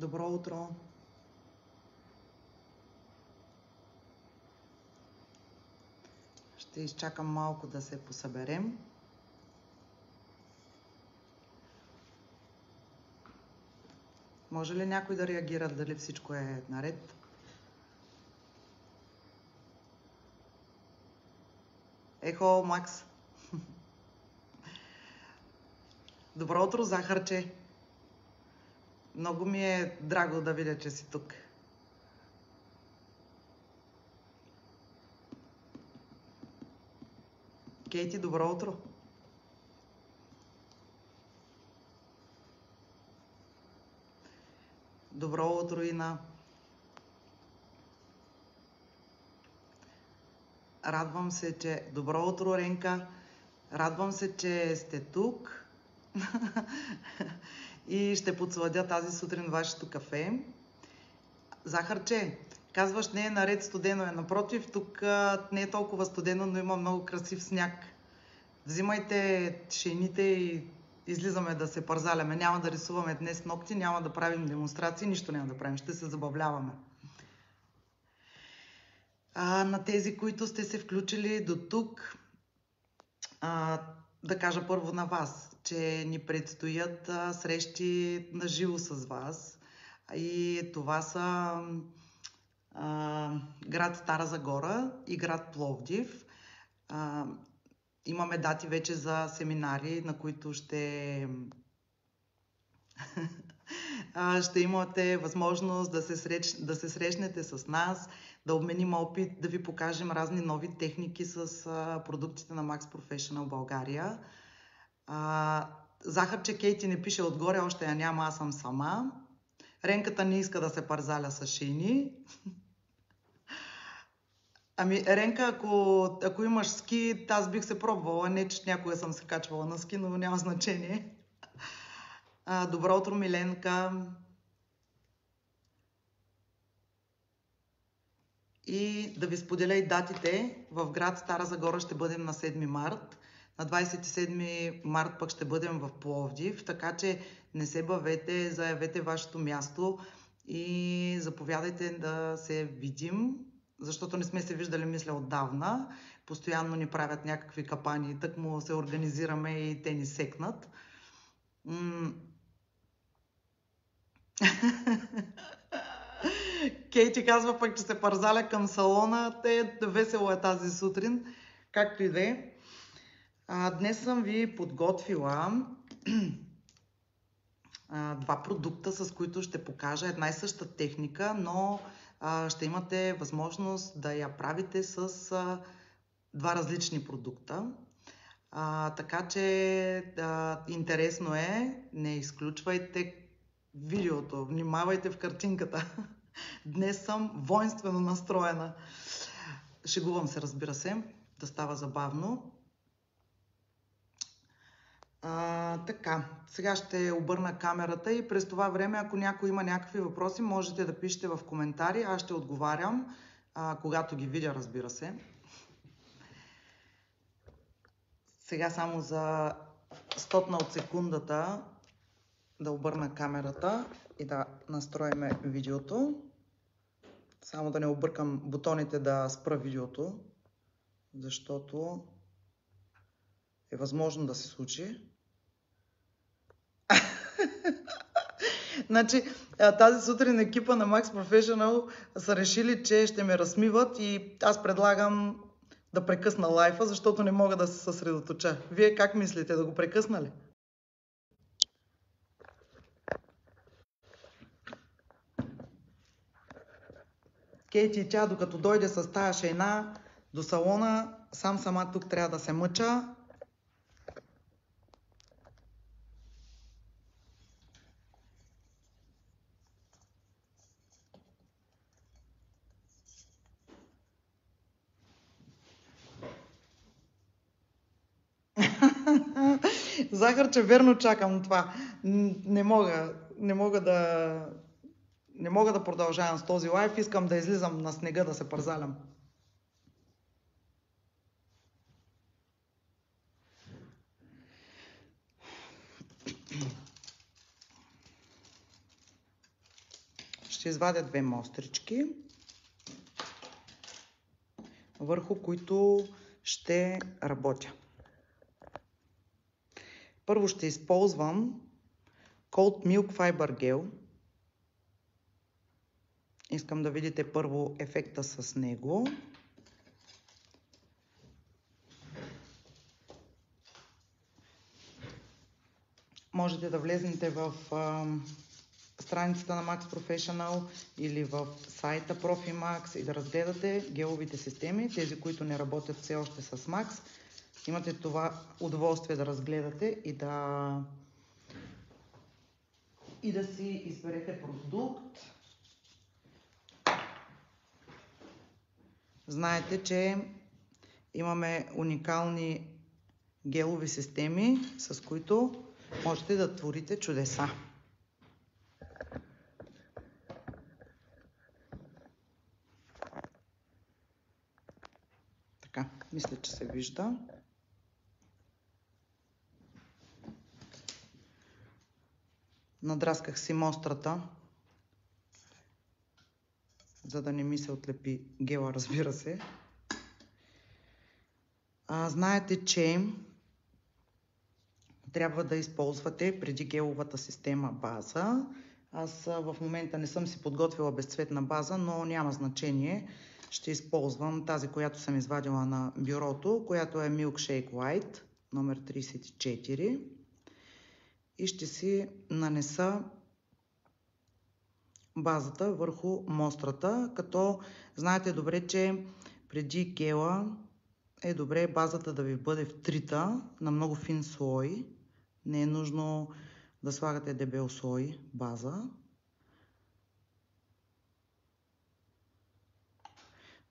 Добро утро! Ще изчакам малко да се посъберем. Може ли някой да реагира дали всичко е наред? Ехо, Макс! Добро утро, Захарче! Много ми е драго да видя, че си тук. Кейти, добро утро! Добро утро, Ина! Радвам се, че... Добро утро, Ренка! Радвам се, че сте тук. и ще подсладя тази сутрин вашето кафе. Захарче, казваш не е наред студено е. Напротив, тук не е толкова студено, но има много красив сняг. Взимайте шейните и излизаме да се парзаляме. Няма да рисуваме днес ногти, няма да правим демонстрации, нищо няма да правим. Ще се забавляваме. А, на тези, които сте се включили до тук, а, да кажа първо на вас, че ни предстоят срещи на живо с вас. И това са а, град Стара Загора и град Пловдив. А, имаме дати вече за семинари, на които ще ще имате възможност да се, среч... да се срещнете с нас, да обменим опит, да ви покажем разни нови техники с продуктите на Max Professional България. Захарче Кейти не пише отгоре, още я няма, аз съм сама. Ренката не иска да се парзаля с шини. Ами, Ренка, ако, ако имаш ски, аз бих се пробвала. Не, че някога съм се качвала на ски, но няма значение. А, добро утро, Миленка. И да ви споделя и датите. В град Стара Загора ще бъдем на 7 март. На 27 март пък ще бъдем в Пловдив, така че не се бавете, заявете вашето място и заповядайте да се видим, защото не сме се виждали, мисля, отдавна. Постоянно ни правят някакви капани, тък му се организираме и те ни секнат. Кейти казва пък, че се парзаля към салона. Те весело е тази сутрин. Както и да е. Днес съм ви подготвила два продукта, с които ще покажа една и съща техника, но ще имате възможност да я правите с два различни продукта. А, така че а, интересно е, не изключвайте видеото, внимавайте в картинката. Днес съм воинствено настроена. Шегувам се, разбира се, да става забавно. А, така, сега ще обърна камерата и през това време, ако някой има някакви въпроси, можете да пишете в коментари. Аз ще отговарям, а, когато ги видя, разбира се. Сега само за стотна от секундата да обърна камерата и да настроиме видеото. Само да не объркам бутоните да спра видеото, защото е възможно да се случи. значи, тази сутрин екипа на Max Professional са решили, че ще ме размиват и аз предлагам да прекъсна лайфа, защото не мога да се съсредоточа. Вие как мислите, да го прекъсна ли? Кейти и тя, докато дойде с тая шейна до салона, сам сама тук трябва да се мъча. Захар, че верно чакам това. Не мога, не мога да, не мога да продължавам с този лайф, искам да излизам на снега да се парзалям. ще извадя две мострички, върху които ще работя. Първо ще използвам Cold Milk Fiber Gel. Искам да видите първо ефекта с него. Можете да влезнете в а, страницата на Max Professional или в сайта Profimax и да разгледате геловите системи, тези, които не работят все още с Max. Имате това удоволствие да разгледате и да и да си изберете продукт. Знаете, че имаме уникални гелови системи, с които можете да творите чудеса. Така, мисля, че се вижда. Надрасках си мострата, за да не ми се отлепи гела, разбира се. А, знаете, че трябва да използвате преди геловата система база. Аз в момента не съм си подготвила безцветна база, но няма значение. Ще използвам тази, която съм извадила на бюрото, която е Milkshake White, номер 34. И ще си нанеса базата върху мострата, като знаете добре, че преди гела е добре базата да ви бъде втрита на много фин слой, не е нужно да слагате дебел слой база.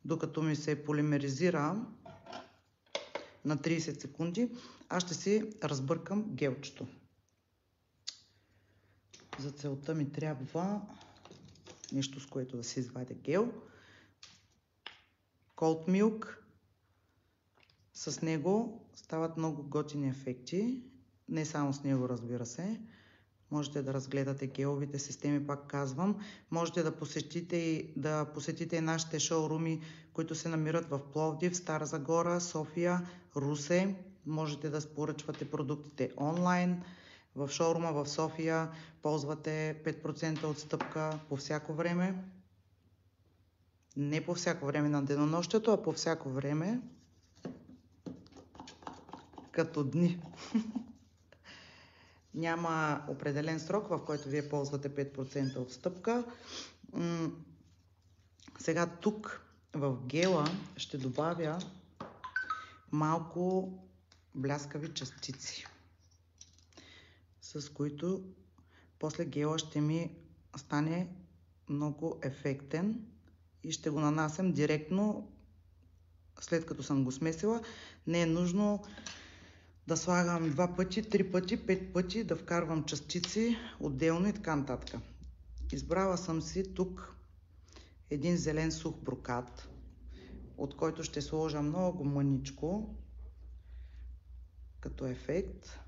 Докато ми се полимеризира на 30 секунди, аз ще си разбъркам гелчето. За целта ми трябва нещо, с което да се извадя гел. Cold Milk. С него стават много готини ефекти. Не само с него, разбира се. Можете да разгледате геловите системи, пак казвам. Можете да посетите и, да посетите и нашите шоуруми, които се намират в Пловдив, Стара Загора, София, Русе. Можете да споръчвате продуктите онлайн. В шоурума в София ползвате 5% отстъпка по всяко време. Не по всяко време на денонощието, а по всяко време. Като дни. Няма определен срок, в който вие ползвате 5% отстъпка. Сега тук в гела ще добавя малко бляскави частици, с които после гела ще ми стане много ефектен и ще го нанасям директно след като съм го смесила. Не е нужно да слагам два пъти, три пъти, пет пъти, да вкарвам частици отделно и така нататък. Избрала съм си тук един зелен сух брокат, от който ще сложа много мъничко като ефект.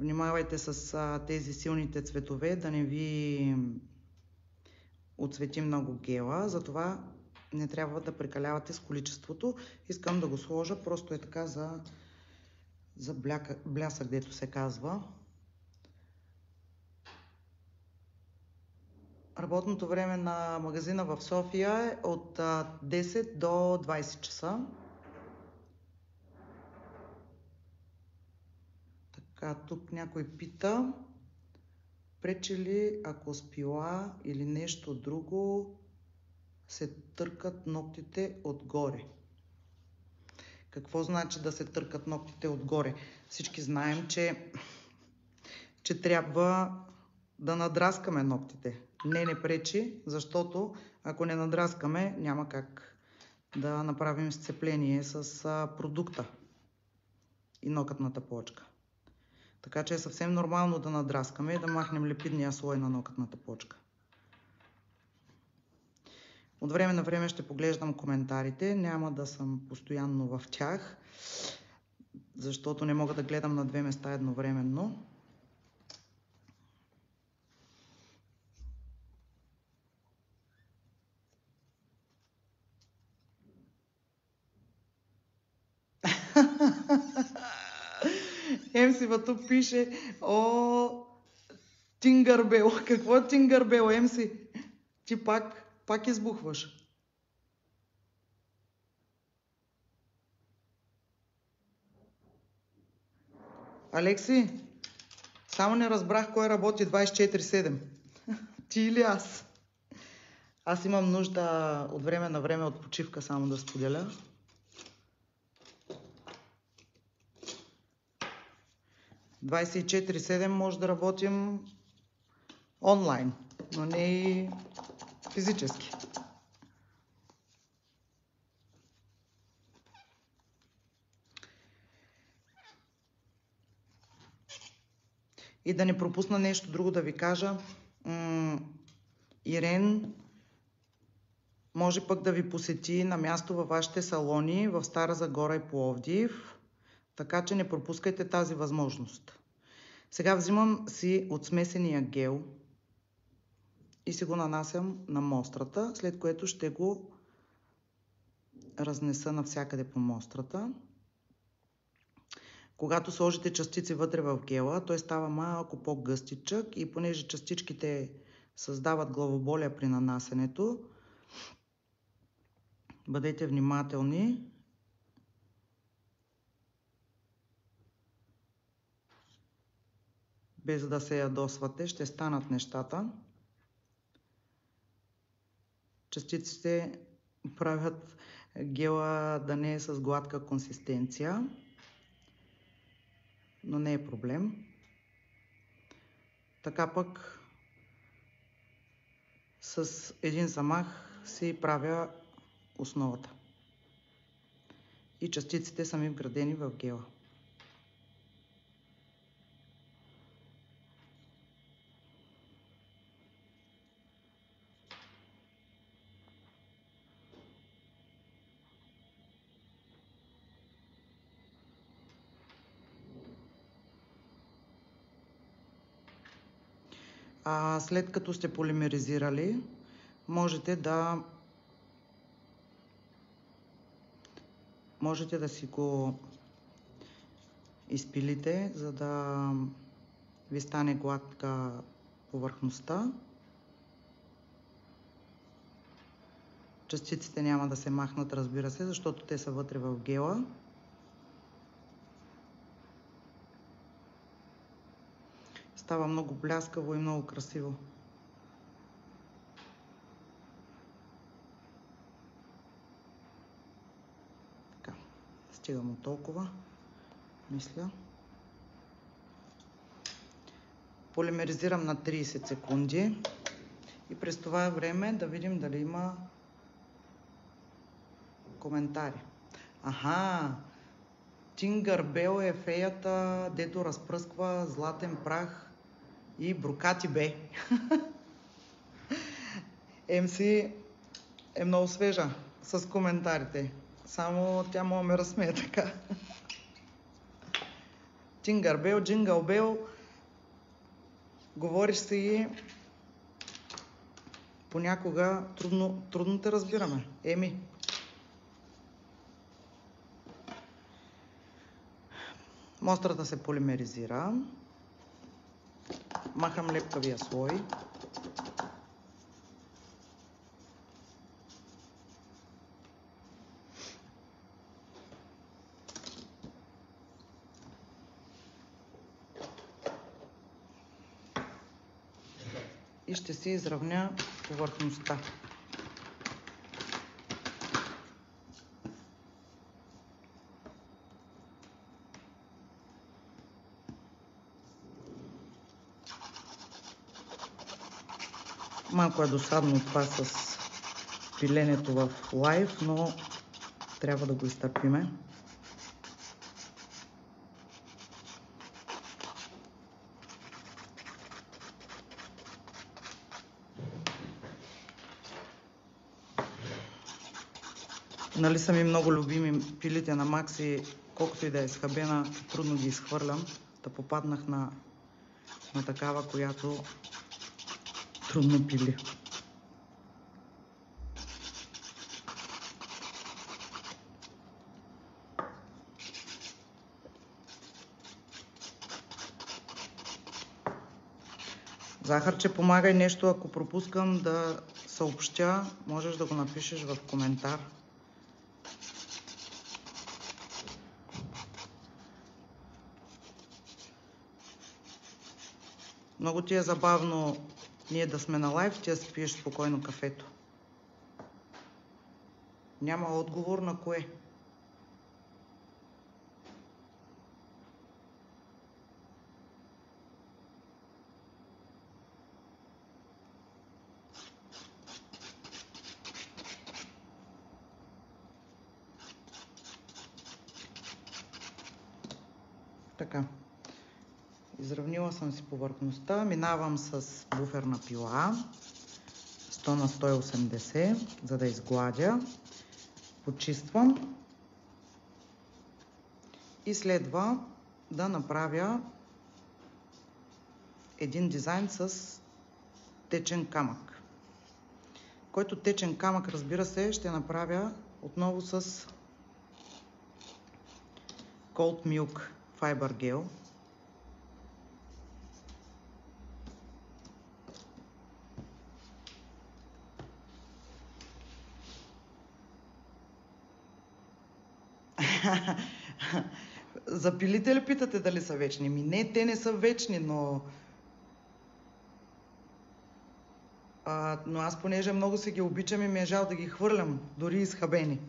Внимавайте с а, тези силните цветове, да не ви отцвети много гела, затова не трябва да прекалявате с количеството. Искам да го сложа, просто е така за, за бляка, блясък, дето се казва. Работното време на магазина в София е от 10 до 20 часа. Така, тук някой пита, пречи ли ако спила или нещо друго се търкат ногтите отгоре. Какво значи да се търкат ногтите отгоре? Всички знаем, че, че трябва да надраскаме ногтите. Не, не пречи, защото ако не надраскаме, няма как да направим сцепление с продукта и нокътната плочка. Така че е съвсем нормално да надраскаме и да махнем липидния слой на нокътната плочка. От време на време ще поглеждам коментарите. Няма да съм постоянно в тях, защото не мога да гледам на две места едновременно. Емси тук пише, о, Тингърбел. Какво е Тингърбел, Емси? Ти пак, пак избухваш. Алекси, само не разбрах кой работи 24-7. Ти или аз? Аз имам нужда от време на време от почивка само да споделя. ...24-7 може да работим онлайн, но не и физически. И да не пропусна нещо друго да ви кажа. Ирен може пък да ви посети на място във вашите салони в Стара Загора и Пловдив, така че не пропускайте тази възможност. Сега взимам си от смесения гел и си го нанасям на мострата, след което ще го разнеса навсякъде по мострата. Когато сложите частици вътре в гела, той става малко по-гъстичък и понеже частичките създават главоболия при нанасенето, бъдете внимателни. Без да се ядосвате, ще станат нещата. Частиците правят гела да не е с гладка консистенция но не е проблем. Така пък с един замах си правя основата. И частиците са ми вградени в гела. А, след като сте полимеризирали, можете да можете да си го изпилите, за да ви стане гладка повърхността. Частиците няма да се махнат, разбира се, защото те са вътре в гела. Става много бляскаво и много красиво. Така, стигам от толкова, мисля. Полимеризирам на 30 секунди и през това време да видим дали има коментари. Аха, Тингър Бел е феята, дето разпръсква златен прах и Брокати Б. МС е много свежа с коментарите. Само тя мога ме разсмее така. Тингър Бел, Джингъл Бел. Говориш си понякога трудно, трудно те разбираме. Еми. Мострата се полимеризира. Махам лепкавия слой. И ще си изравня повърхността. Малко е досадно това с пиленето в лайв, но трябва да го изтърпиме. Нали са ми много любими пилите на Макси, колкото и да е схабена, трудно ги изхвърлям. Да попаднах на, на такава, която Трудно пили. Захарче, помагай нещо, ако пропускам да съобщя, можеш да го напишеш в коментар. Много ти е забавно ние да сме на лайв, ти да си пиеш спокойно кафето. Няма отговор на кое. Така. Изравнила съм си повърхността. Минавам с буферна пила 100 на 180, за да изгладя. Почиствам. И следва да направя един дизайн с течен камък. Който течен камък, разбира се, ще направя отново с Cold Milk Fiber Gel. За пилите ли питате дали са вечни? Ми не, те не са вечни, но... А, но аз понеже много се ги обичам и ми е жал да ги хвърлям, дори изхабени.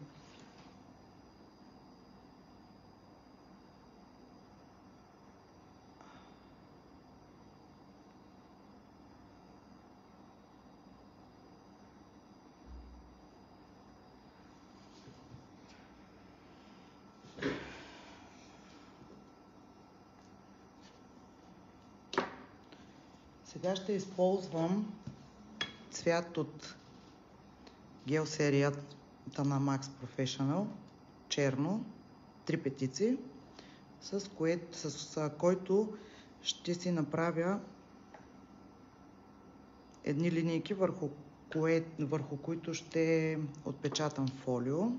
Сега ще използвам цвят от гел серията на Max Professional, черно, три петици, с, кое, с който ще си направя едни линейки, върху, кое, върху които ще отпечатам фолио.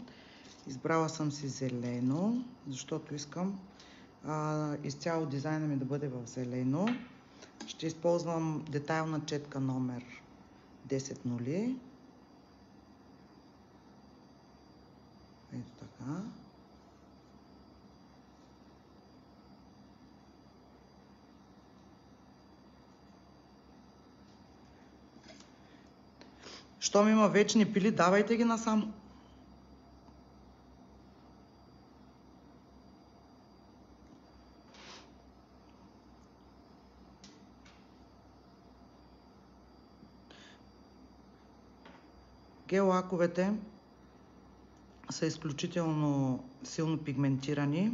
Избрала съм си зелено, защото искам а, изцяло дизайна ми да бъде в зелено. Ще използвам детайлна четка номер 10 нули. Ето така. Щом има вечни пили, давайте ги насам. Гел-лаковете са изключително силно пигментирани,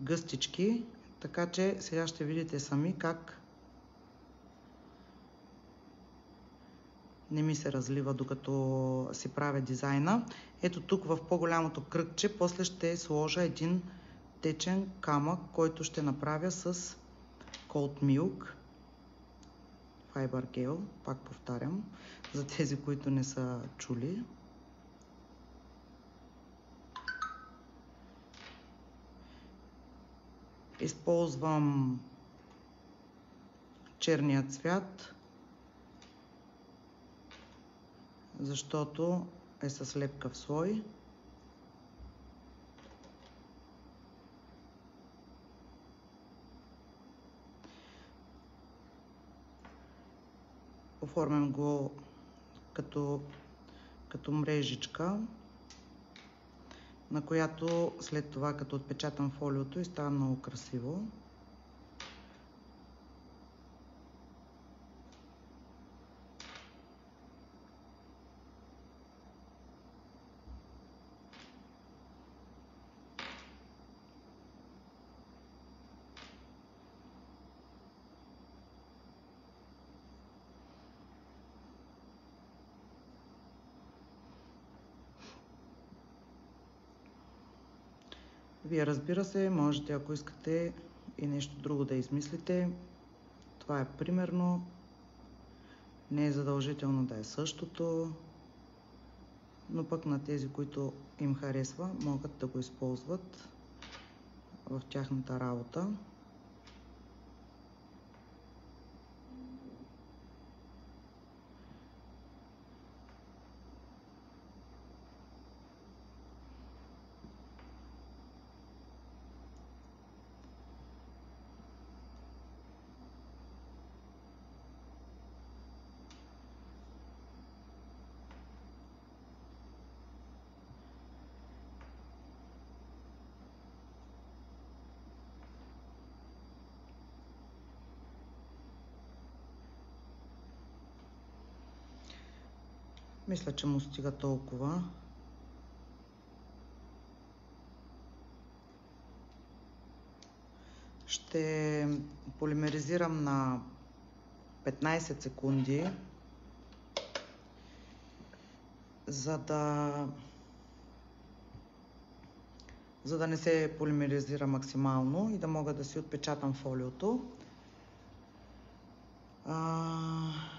гъстички, така че сега ще видите сами как не ми се разлива докато си правя дизайна. Ето тук в по-голямото кръгче, после ще сложа един течен камък, който ще направя с Cold Milk. Fiber Gel, пак повтарям, за тези, които не са чули. Използвам черния цвят, защото е с лепкав слой. Оформям го като, като мрежичка, на която след това, като отпечатам фолиото и става много красиво. Разбира се, можете, ако искате и нещо друго да измислите. Това е примерно. Не е задължително да е същото, но пък на тези, които им харесва, могат да го използват в тяхната работа. Мисля, че му стига толкова. Ще полимеризирам на 15 секунди, за да за да не се полимеризира максимално и да мога да си отпечатам фолиото. А...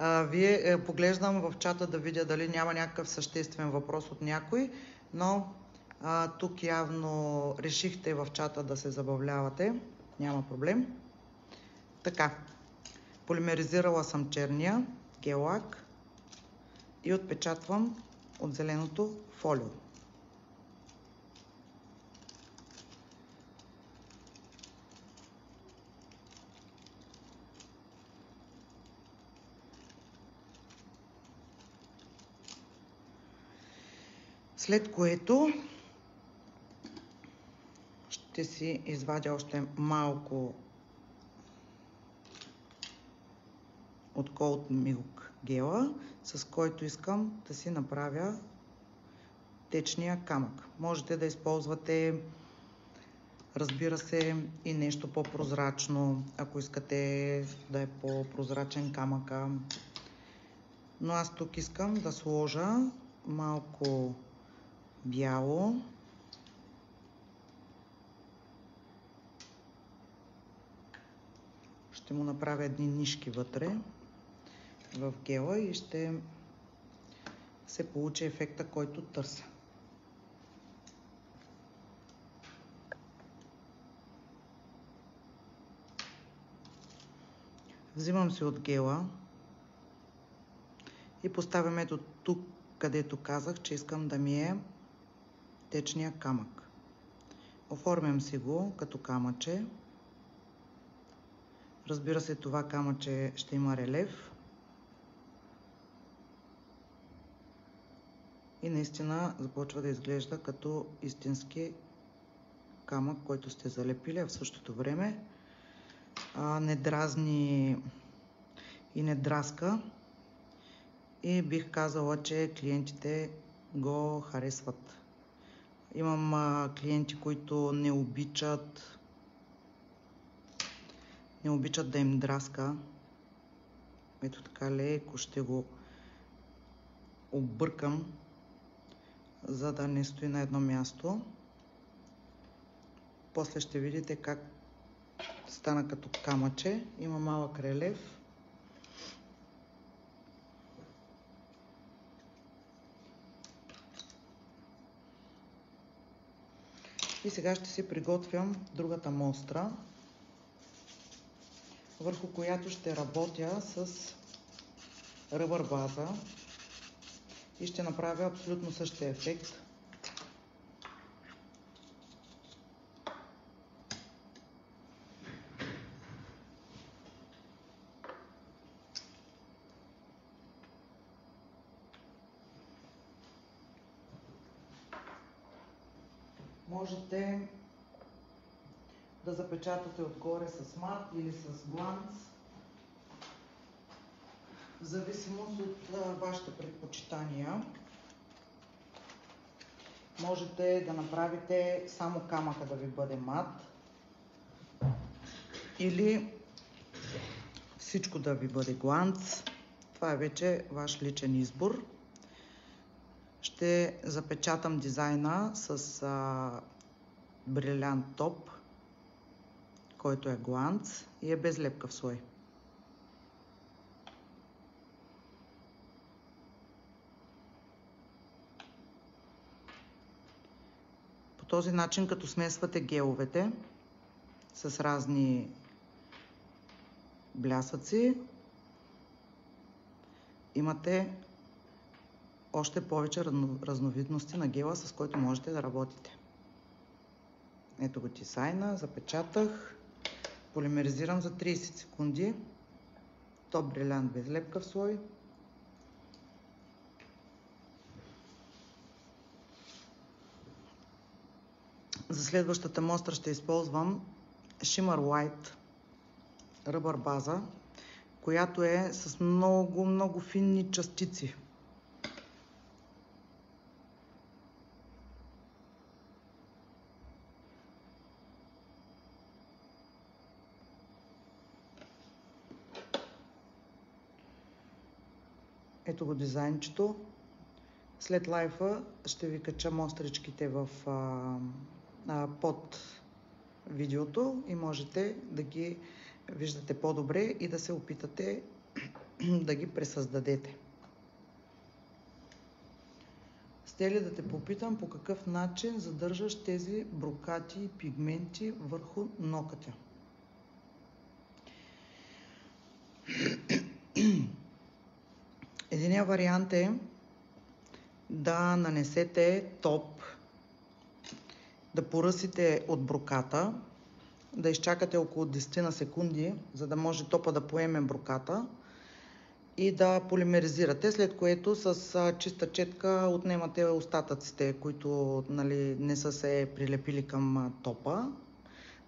вие е, поглеждам в чата да видя дали няма някакъв съществен въпрос от някой, но а, тук явно решихте в чата да се забавлявате. Няма проблем. Така, полимеризирала съм черния гелак и отпечатвам от зеленото фолио. След което ще си извадя още малко от Cold Milk гела, с който искам да си направя течния камък. Можете да използвате, разбира се, и нещо по-прозрачно, ако искате да е по-прозрачен камъка. Но аз тук искам да сложа малко бяло. Ще му направя едни нишки вътре в гела и ще се получи ефекта, който търся. Взимам си от гела и поставям ето тук, където казах, че искам да ми е течния камък. Оформям си го като камъче. Разбира се, това камъче ще има релеф. И наистина започва да изглежда като истински камък, който сте залепили, а в същото време а, не дразни и не драска. И бих казала, че клиентите го харесват. Имам а, клиенти, които не обичат не обичат да им драска. Ето така леко ще го объркам, за да не стои на едно място. После ще видите как стана като камъче. Има малък релеф. И сега ще си приготвям другата мостра, върху която ще работя с ръбър база и ще направя абсолютно същия ефект. Можете запечатате отгоре с мат или с гланц, в зависимост от вашите предпочитания. Можете да направите само камъка да ви бъде мат или всичко да ви бъде гланц. Това е вече ваш личен избор ще запечатам дизайна с брилянт топ, който е гланц и е без лепкав слой. По този начин, като смесвате геловете с разни блясъци, имате още повече разновидности на гела, с който можете да работите. Ето го дизайна, запечатах, полимеризирам за 30 секунди топ брилянт без лепкав слой. За следващата мостра ще използвам Shimmer White ръбър база, която е с много, много финни частици. Ето го дизайнчето. След лайфа ще ви кача мостричките в, а, а, под видеото и можете да ги виждате по-добре и да се опитате да ги пресъздадете. Сте ли да те попитам по какъв начин задържаш тези брокати и пигменти върху нокътя? Единият вариант е да нанесете топ, да поръсите от броката, да изчакате около 10 на секунди, за да може топа да поеме броката и да полимеризирате, след което с чиста четка отнемате остатъците, които нали, не са се прилепили към топа.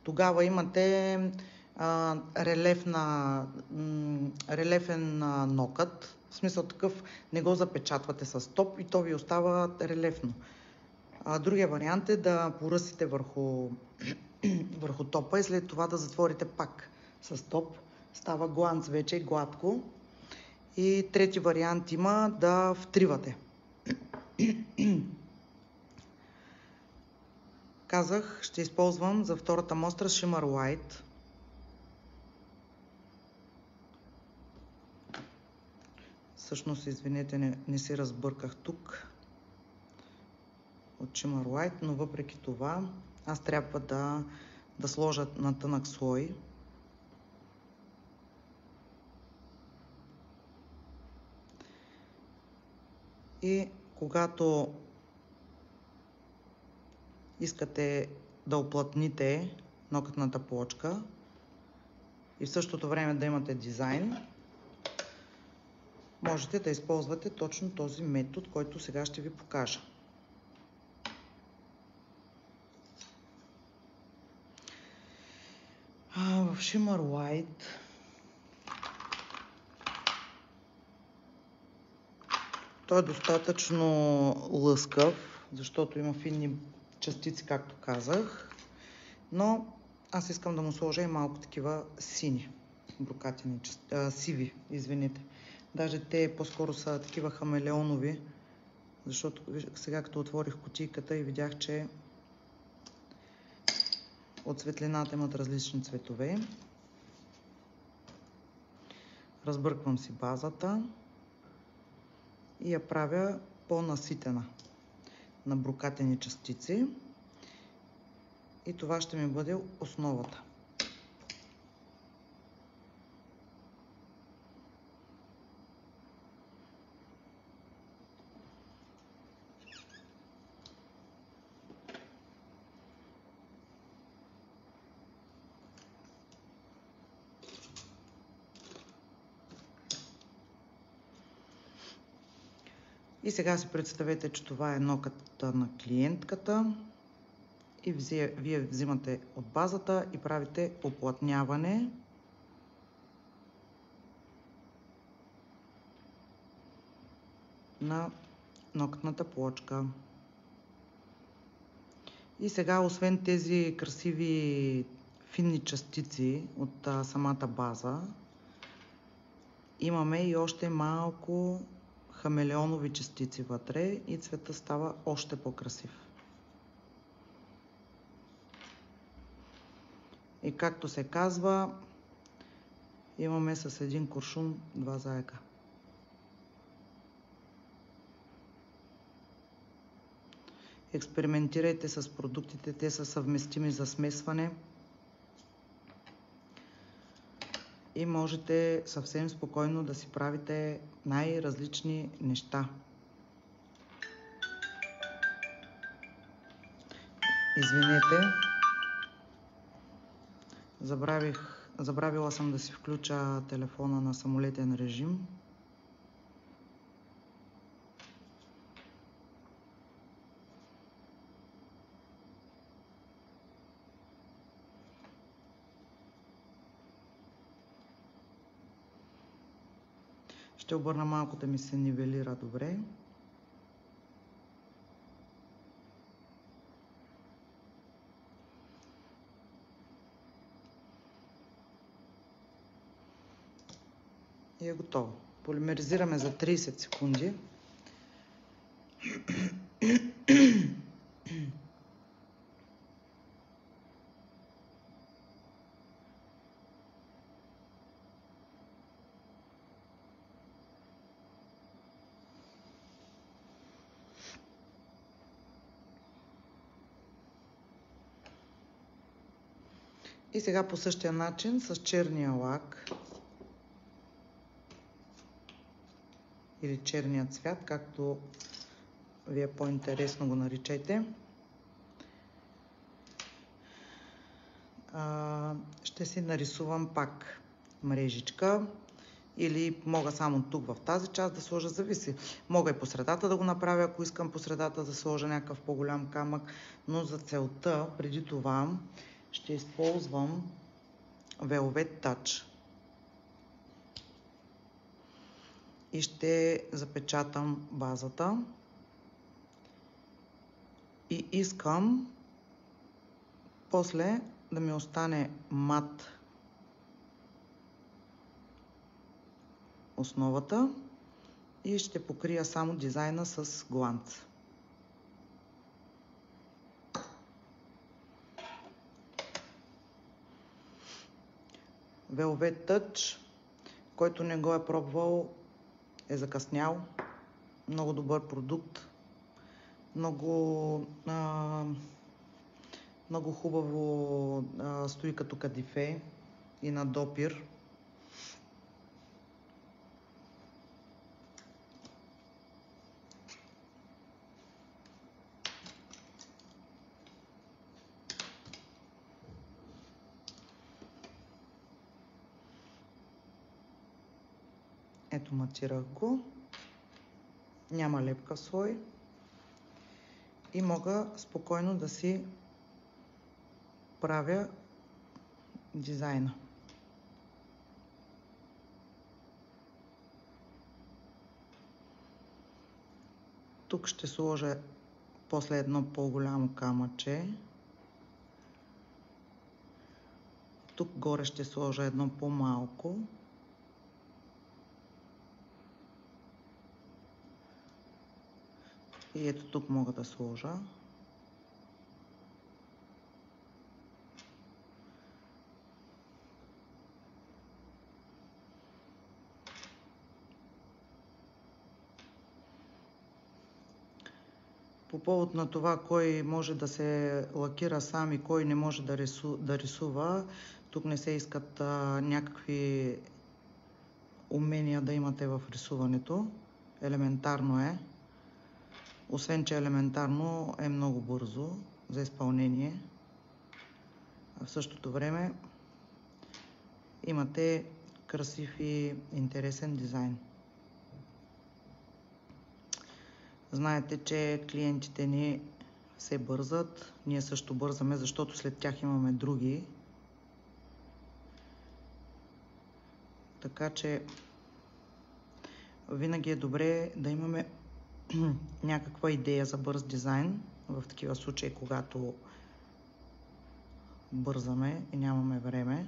Тогава имате а, релефна, релефен нокът, в смисъл такъв не го запечатвате с топ и то ви остава релефно. А, другия вариант е да поръсите върху, върху топа и след това да затворите пак с топ. Става гланц вече гладко. И трети вариант има да втривате. Казах, ще използвам за втората мостра Shimmer White. Всъщност, извинете, не, не си разбърках тук от Shimmer White, но въпреки това аз трябва да, да сложа на тънък слой. И когато искате да оплътните нокътната плочка и в същото време да имате дизайн, можете да използвате точно този метод, който сега ще ви покажа. в Shimmer White той е достатъчно лъскав, защото има финни частици, както казах. Но аз искам да му сложа и малко такива сини брокатини, а, сиви, извините. Даже те по-скоро са такива хамелеонови, защото сега като отворих кутийката и видях, че от светлината имат различни цветове. Разбърквам си базата и я правя по-наситена на брокатени частици. И това ще ми бъде основата. Сега си представете, че това е ноката на клиентката и вие взимате от базата и правите оплътняване. на нокътната плочка. И сега, освен тези красиви финни частици от а, самата база, имаме и още малко хамелеонови частици вътре и цвета става още по-красив. И както се казва, имаме с един куршум два заека. Експериментирайте с продуктите, те са съвместими за смесване. И можете съвсем спокойно да си правите най-различни неща. Извинете, забравих Забравила съм да си включа телефона на самолетен режим. Ще обърна малко да ми се нивелира добре. И е готово. Полимеризираме за 30 секунди. И сега по същия начин с черния лак или черния цвят, както ви е по-интересно го наричайте. ще си нарисувам пак мрежичка или мога само тук в тази част да сложа, зависи. Мога и по средата да го направя, ако искам по средата да сложа някакъв по-голям камък, но за целта, преди това, ще използвам Velvet Touch. И ще запечатам базата. И искам после да ми остане мат основата и ще покрия само дизайна с гланц. Velvet Touch, който не го е пробвал, е закъснял. Много добър продукт. Много, а, много хубаво а, стои като кадифе и на допир. Ето го. Няма лепка слой. И мога спокойно да си правя дизайна. Тук ще сложа после едно по-голямо камъче. Тук горе ще сложа едно по-малко. И ето тук мога да сложа. По повод на това кой може да се лакира сам и кой не може да, рису, да рисува, тук не се искат а, някакви умения да имате в рисуването. Елементарно е. Освен, че елементарно е много бързо за изпълнение. А в същото време имате красив и интересен дизайн. Знаете, че клиентите ни се бързат. Ние също бързаме, защото след тях имаме други. Така че винаги е добре да имаме някаква идея за бърз дизайн в такива случаи, когато бързаме и нямаме време.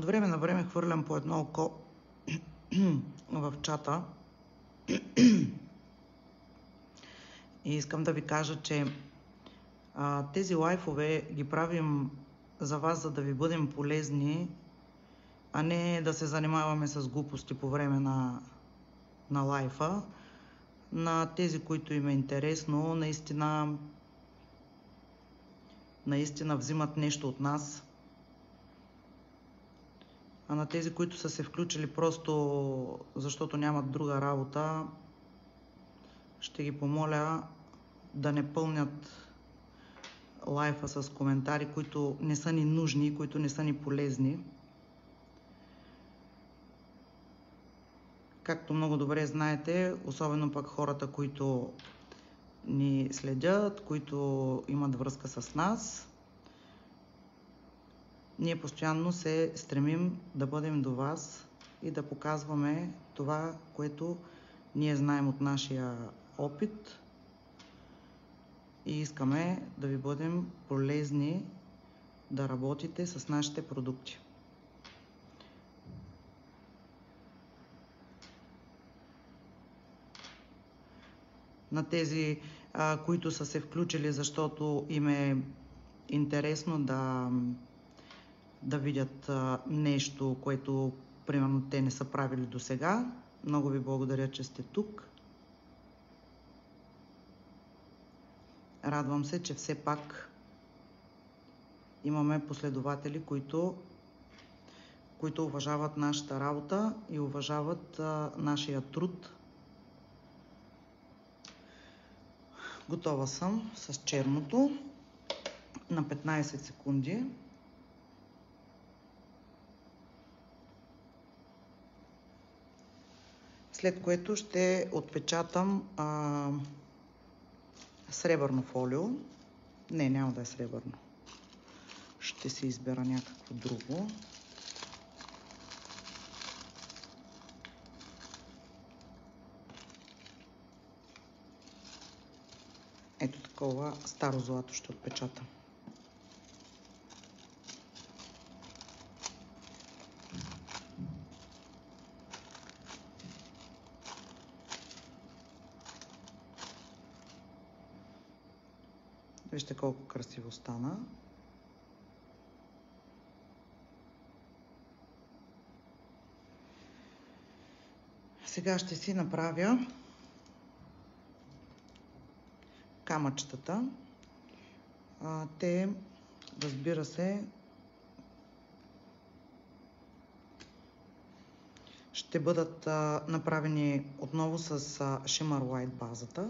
От време на време хвърлям по едно око в чата. И искам да ви кажа, че а, тези лайфове ги правим за вас, за да ви бъдем полезни, а не да се занимаваме с глупости по време на, на лайфа. На тези, които им е интересно, наистина, наистина взимат нещо от нас. А на тези, които са се включили просто защото нямат друга работа, ще ги помоля да не пълнят лайфа с коментари, които не са ни нужни, които не са ни полезни. Както много добре знаете, особено пък хората, които ни следят, които имат връзка с нас, ние постоянно се стремим да бъдем до вас и да показваме това, което ние знаем от нашия опит и искаме да ви бъдем полезни да работите с нашите продукти. На тези, които са се включили, защото им е интересно да, да видят нещо, което примерно те не са правили до сега. Много ви благодаря, че сте тук. Радвам се, че все пак имаме последователи, които, които уважават нашата работа и уважават а, нашия труд. Готова съм с черното на 15 секунди. След което ще отпечатам а, сребърно фолио. Не, няма да е сребърно. Ще си избера някакво друго. Ето такова старо злато ще отпечатам. Вижте колко красиво стана. Сега ще си направя камъчетата. Те, разбира се, ще бъдат направени отново с Shimmer White базата.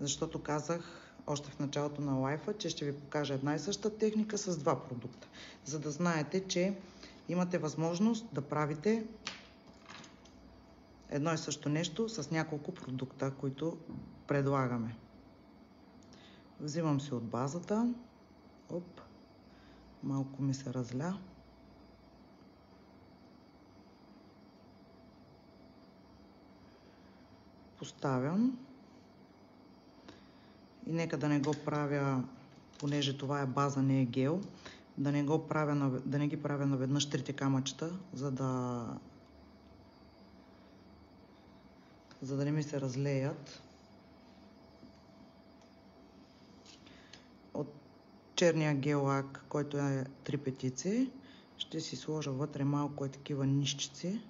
Защото казах още в началото на лайфа, че ще ви покажа една и съща техника с два продукта, за да знаете, че имате възможност да правите едно и също нещо с няколко продукта, които предлагаме. Взимам си от базата. Оп, малко ми се разля. Поставям и нека да не го правя, понеже това е база, не е гел, да не, го правя, да не ги правя наведнъж трите камъчета, за да за да не ми се разлеят. От черния гелак, който е три петици, ще си сложа вътре малко е такива нищици,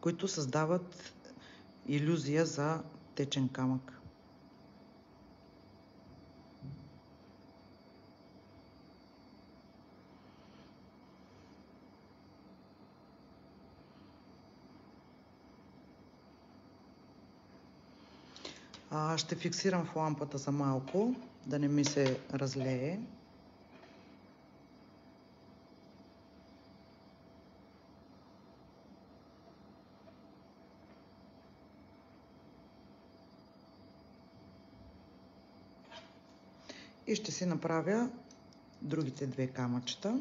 които създават иллюзия за течен камък. Ще фиксирам в лампата за малко, да не ми се разлее. И ще си направя другите две камъчета,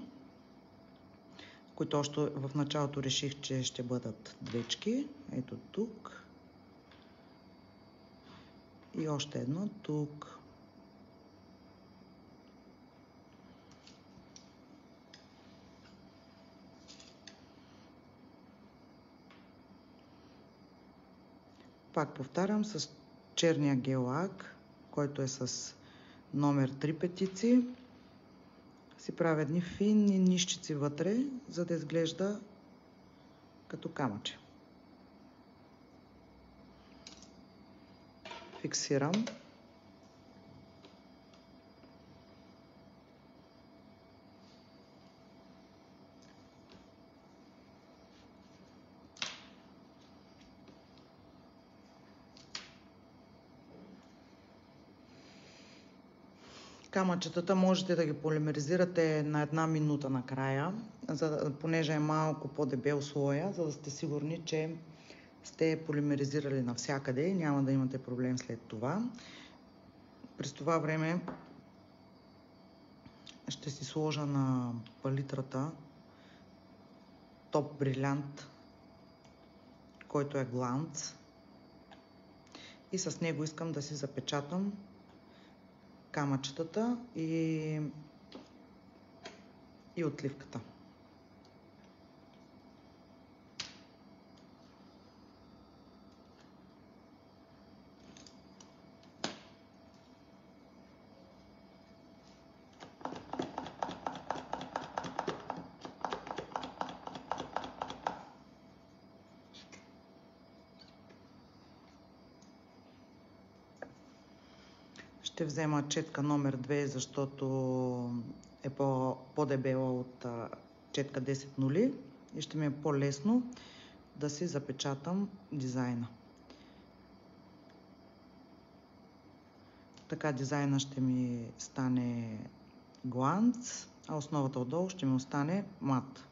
които още в началото реших, че ще бъдат двечки. Ето тук. И още едно тук. Пак повтарям с черния гелак, който е с номер 3 петици. Си правя едни финни нищици вътре, за да изглежда като камъче. Фиксирам. Камъчетата можете да ги полимеризирате на една минута накрая, за, понеже е малко по-дебел слоя, за да сте сигурни, че сте полимеризирали навсякъде няма да имате проблем след това. През това време ще си сложа на палитрата топ брилянт, който е гланц. И с него искам да си запечатам камъчетата и, и отливката. Ще взема четка номер 2, защото е по, по-дебела от четка 10 нули и ще ми е по-лесно да си запечатам дизайна. Така дизайна ще ми стане гланц, а основата отдолу ще ми остане мат.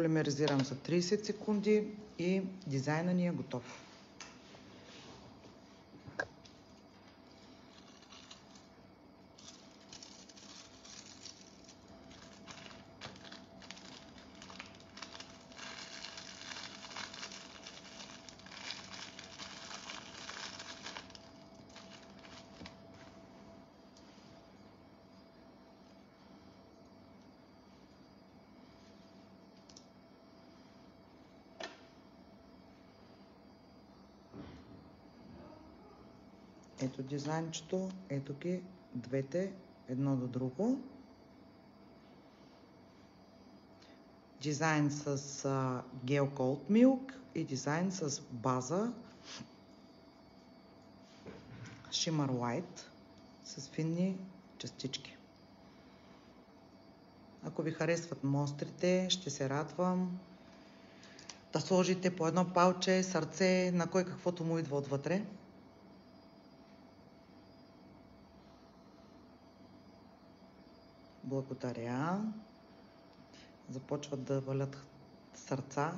Полимеризирам за 30 секунди и дизайна ни е готов. Ето дизайнчето, ето ги двете едно до друго. Дизайн с гел Cold Milk и дизайн с база Shimmer White с финни частички. Ако ви харесват монстрите, ще се радвам да сложите по едно палче, сърце, на кой каквото му идва отвътре. Благодаря. Започват да валят сърца.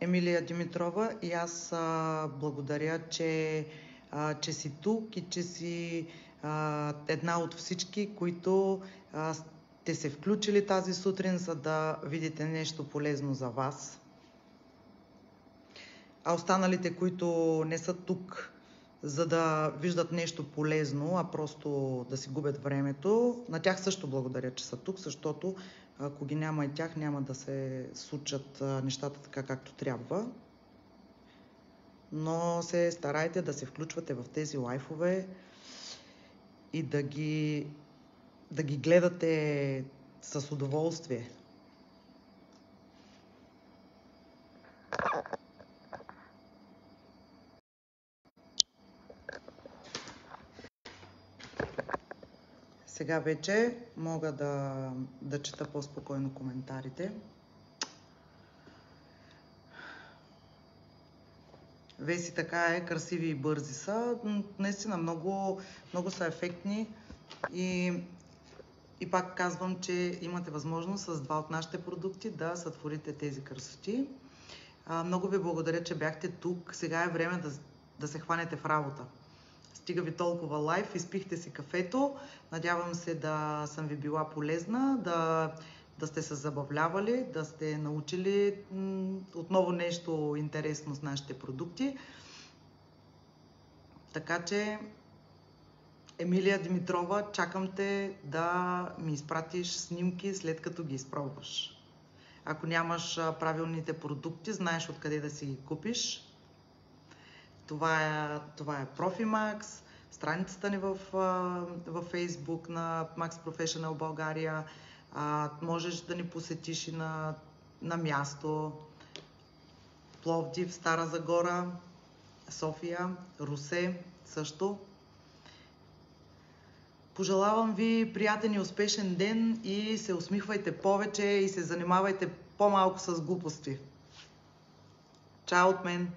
Емилия Димитрова и аз а, благодаря, че, а, че си тук и че си а, една от всички, които а, сте се включили тази сутрин, за да видите нещо полезно за вас. А останалите, които не са тук, за да виждат нещо полезно, а просто да си губят времето, на тях също благодаря, че са тук, защото ако ги няма и тях, няма да се случат нещата така както трябва. Но се старайте да се включвате в тези лайфове и да ги да ги гледате с удоволствие. Сега вече мога да, да чета по-спокойно коментарите. Веси така е, красиви и бързи са. Наистина много, много са ефектни И, и пак казвам, че имате възможност с два от нашите продукти да сътворите тези красоти. Много ви благодаря, че бяхте тук. Сега е време да, да се хванете в работа. Стига ви толкова лайф, изпихте си кафето. Надявам се да съм ви била полезна, да, да сте се забавлявали, да сте научили отново нещо интересно с нашите продукти. Така че, Емилия Димитрова, чакам те да ми изпратиш снимки след като ги изпробваш. Ако нямаш правилните продукти, знаеш откъде да си ги купиш. Това е, това е Profimax, страницата ни в, в Facebook на Max Professional България. А, можеш да ни посетиш и на, на място. Пловдив, Стара Загора, София, Русе също. Пожелавам ви приятен и успешен ден и се усмихвайте повече и се занимавайте по-малко с глупости. Чао от мен!